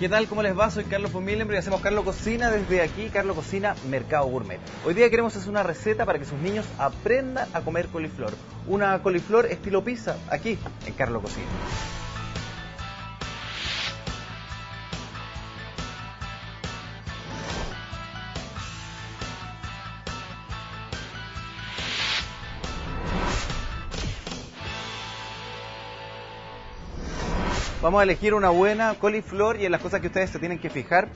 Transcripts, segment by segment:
¿Qué tal? ¿Cómo les va? Soy Carlos Fomilembro y hacemos Carlos Cocina desde aquí, Carlos Cocina Mercado Gourmet. Hoy día queremos hacer una receta para que sus niños aprendan a comer coliflor. Una coliflor estilo pizza, aquí, en Carlos Cocina. Vamos a elegir una buena coliflor y en las cosas que ustedes se tienen que fijar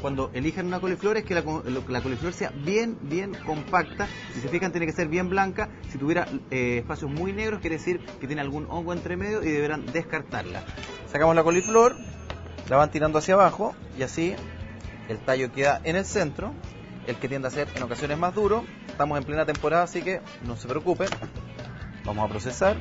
cuando elijan una coliflor es que la, coliflor sea bien, bien compacta. Si se fijan, tiene que ser bien blanca. Si tuviera eh, espacios muy negros, quiere decir que tiene algún hongo entre medio y deberán descartarla. Sacamos la coliflor, la van tirando hacia abajo y así el tallo queda en el centro. El que tiende a ser en ocasiones más duro. Estamos en plena temporada, así que no se preocupen. Vamos a procesar.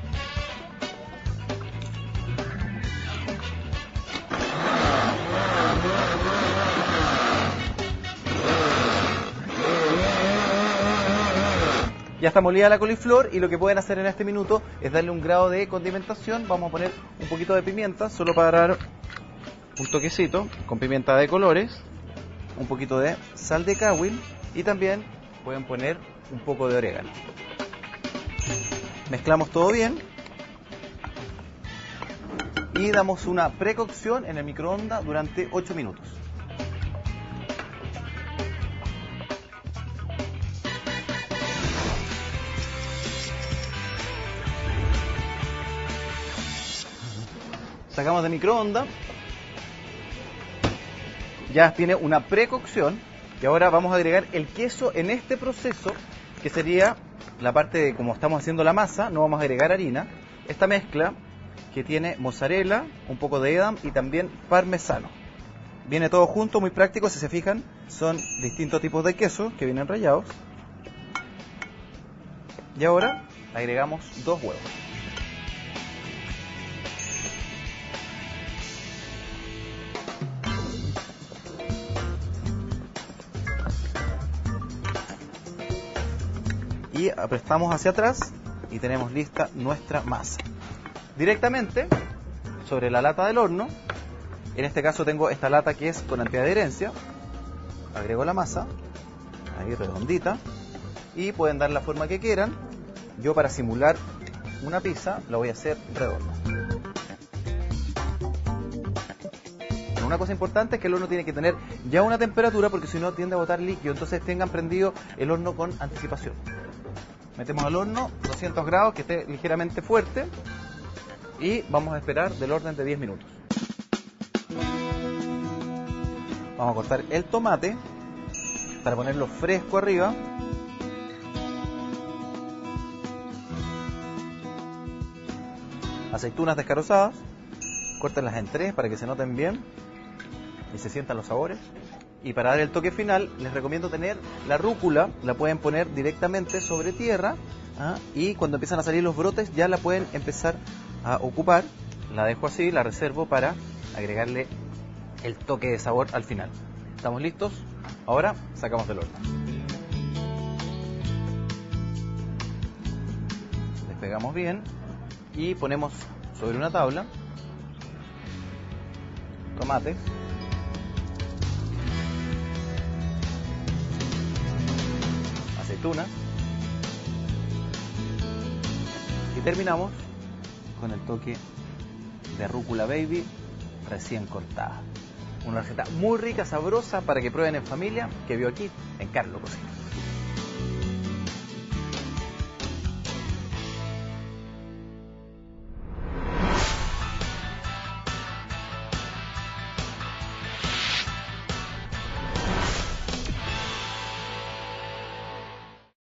Ya está molida la coliflor y lo que pueden hacer en este minuto es darle un grado de condimentación. Vamos a poner un poquito de pimienta, solo para dar un toquecito, con pimienta de colores, un poquito de sal de cahuil y también pueden poner un poco de orégano. Mezclamos todo bien y damos una precocción en el microondas durante 8 minutos. Sacamos de microondas. Ya tiene una precocción y ahora vamos a agregar el queso en este proceso, que sería la parte de como estamos haciendo la masa, no vamos a agregar harina. Esta mezcla que tiene mozzarella, un poco de edam y también parmesano. Viene todo junto, muy práctico, si se fijan, son distintos tipos de queso que vienen rallados. Y ahora agregamos dos huevos. Y aprestamos hacia atrás y tenemos lista nuestra masa. Directamente sobre la lata del horno, en este caso tengo esta lata que es con antiadherencia, agrego la masa, ahí redondita, y pueden dar la forma que quieran. Yo para simular una pizza la voy a hacer redonda. Una cosa importante es que el horno tiene que tener ya una temperatura porque si no tiende a botar líquido, entonces tengan prendido el horno con anticipación metemos al horno 200 grados que esté ligeramente fuerte y vamos a esperar del orden de 10 minutos. Vamos a cortar el tomate para ponerlo fresco arriba. Aceitunas descarozadas, córtenlas en tres para que se noten bien y se sientan los sabores. Y para dar el toque final, les recomiendo tener la rúcula, la pueden poner directamente sobre tierra ¿ah? y cuando empiezan a salir los brotes ya la pueden empezar a ocupar. La dejo así, la reservo para agregarle el toque de sabor al final. ¿Estamos listos? Ahora sacamos del horno. Despegamos bien y ponemos sobre una tabla Y terminamos con el toque de rúcula baby recién cortada. Una receta muy rica, sabrosa para que prueben en familia que vio aquí en Carlos Cocina.